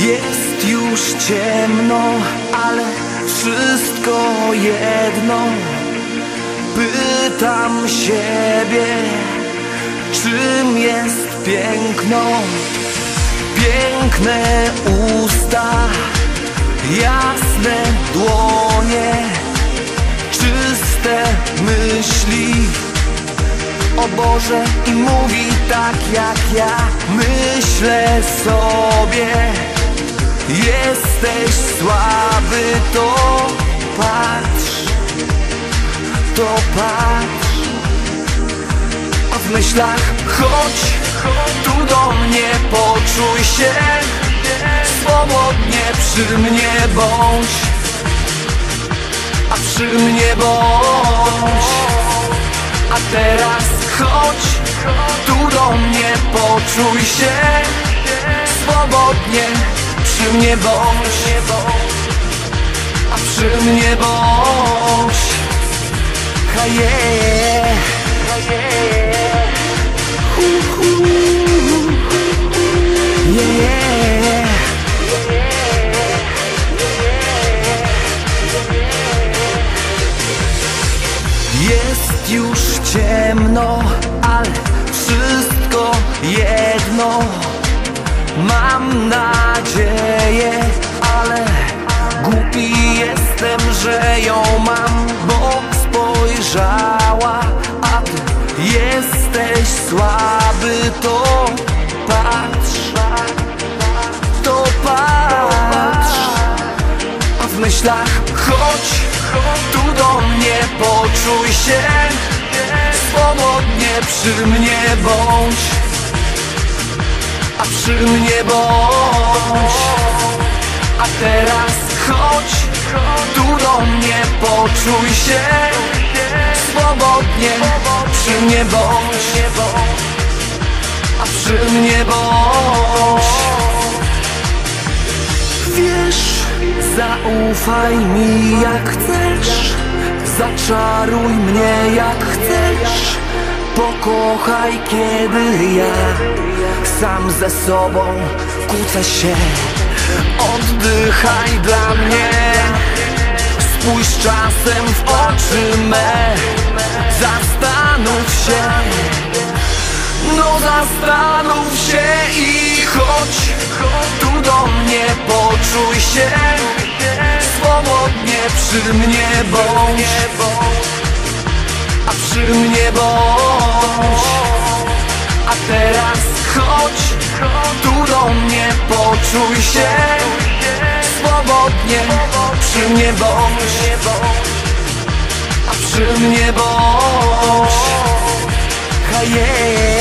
Jest już ciemno, ale wszystko jedno. Pytam siebie, czym jest piękno? Piękne usta, jasne dłonie Czyste myśli. O Boże i mówi tak jak ja Myślę sobie Jesteś słaby, to patrz To patrz. A w myślach chodź Tu do mnie poczuj się. Swobodnie przy mnie bądź A przy mnie bądź. A teraz chodź Tu do mnie poczuj się. Swobodnie przy mnie bądź A przy mnie bądź Haje. Yeah. Jest już ciemno, ale wszystko jedno Mam ale głupi jestem, że ją mam Bo spojrzała, a ty jesteś słaby To patrz, to patrz. A w myślach chodź tu do mnie poczuj się Swobodnie przy mnie bądź. A przy mnie bądź A teraz chodź Tu do mnie poczuj się. Swobodnie przy mnie bądź. A przy mnie bądź. Wiesz, zaufaj mi jak chcesz. Zaczaruj mnie jak chcesz. Pokochaj kiedy ja Sam ze sobą kłócę się Oddychaj dla mnie. Spójrz czasem w oczy me. Zastanów się. No zastanów się i chodź Tu do mnie. Poczuj się Swobodnie przy mnie bądź. A przy mnie bądź. A teraz chodź Tu mnie poczuj się Swobodnie. Przy mnie bądź A przy mnie bądź. Haje